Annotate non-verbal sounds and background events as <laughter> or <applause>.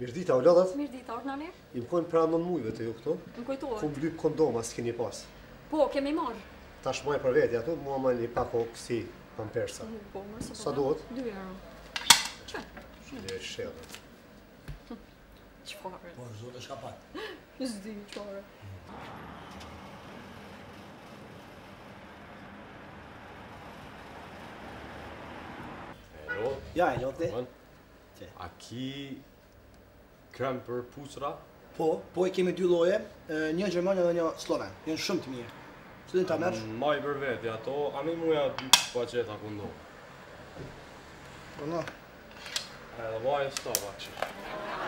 Mirdita, o lëdhët. Mirdita, orë nani. I më kojnë pra në mujve të ju këto. Më kojtojnë. Këmë më kondoma, kondom, asë keni pas. Po, kemi marë. Ta shmaj për vetë, ato, mua ma një pako kësi pampersa. Mm, po, mërë së përra. Sa po, duhet? 2 euro. Që? Që dhe e shëllë. Qëfarë? <laughs> Po, zotë shka ka patë. Zdi, qëfarë. Ja, Elote. Ja, Elote. Aki A ki krem për pusra? Po, po i kemi dy loje, një Gjermania dhe një Sloven, jenë shumë të mirë. Që din të amersh? Ma i për vete, ato, a mi muja dy pa që jetë akundo. Po na. E dhe vaj e stopa që.